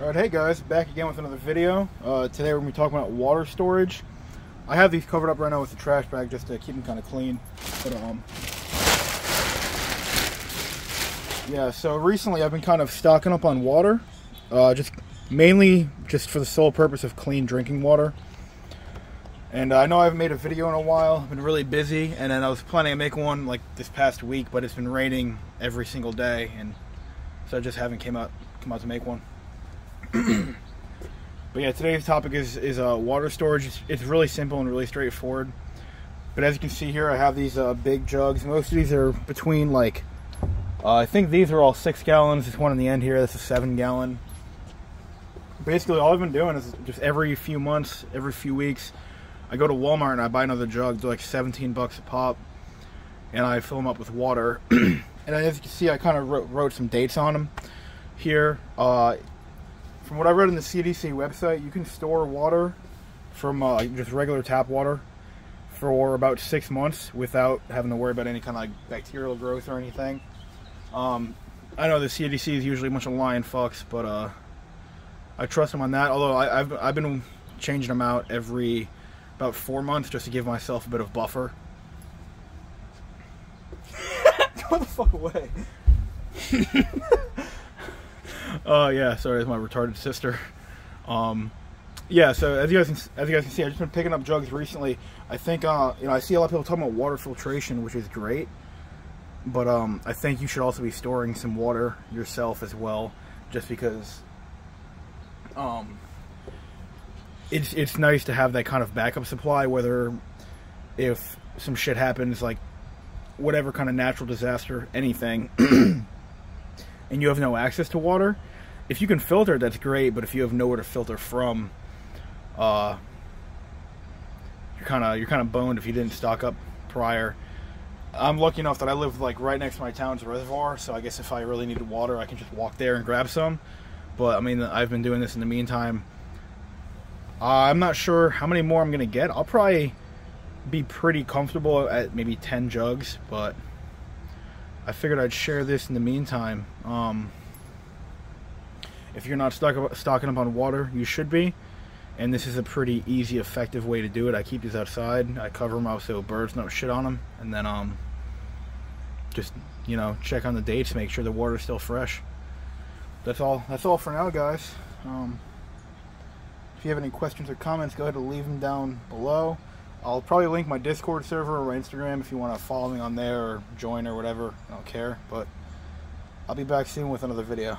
Alright, hey guys, back again with another video. Uh, today we're going to be talking about water storage. I have these covered up right now with the trash bag just to keep them kind of clean. But, um, yeah, so recently I've been kind of stocking up on water. Uh, just mainly just for the sole purpose of clean drinking water. And I know I haven't made a video in a while. I've been really busy, and then I was planning on making one like this past week, but it's been raining every single day, and so I just haven't came out come out to make one. but yeah, today's topic is is uh, water storage. It's, it's, really simple and really straightforward. But as you can see here, I have these uh, big jugs. Most of these are between like, uh, I think these are all six gallons. This one in the end here that's a seven gallon. Basically, all I've been doing is just every few months, every few weeks, I go to Walmart and I buy another jug. They're like 17 bucks a pop, and I fill them up with water. and as you can see, I kind of wrote, wrote, some dates on them here. Uh, from what I read on the CDC website, you can store water from uh, just regular tap water for about six months without having to worry about any kind of like bacterial growth or anything. Um, I know the CDC is usually a bunch of lying fucks, but uh, I trust them on that. Although I, have I've been changing them out every about four months just to give myself a bit of buffer. Go the fuck away. Oh uh, yeah, sorry, it's my retarded sister. Um, yeah, so as you guys can, as you guys can see, I've just been picking up jugs recently. I think uh, you know I see a lot of people talking about water filtration, which is great, but um, I think you should also be storing some water yourself as well, just because um, it's it's nice to have that kind of backup supply. Whether if some shit happens, like whatever kind of natural disaster, anything. and you have no access to water, if you can filter, that's great. But if you have nowhere to filter from, uh, you're kind of you're kind of boned if you didn't stock up prior. I'm lucky enough that I live like right next to my town's reservoir, so I guess if I really needed water, I can just walk there and grab some. But I mean, I've been doing this in the meantime. Uh, I'm not sure how many more I'm gonna get. I'll probably be pretty comfortable at maybe 10 jugs, but I figured I'd share this in the meantime. Um, if you're not stock stocking up on water, you should be. And this is a pretty easy, effective way to do it. I keep these outside. I cover them up so birds don't shit on them. And then um, just, you know, check on the dates, make sure the water's still fresh. That's all. That's all for now, guys. Um, if you have any questions or comments, go ahead and leave them down below. I'll probably link my Discord server or my Instagram if you want to follow me on there or join or whatever. I don't care. But I'll be back soon with another video.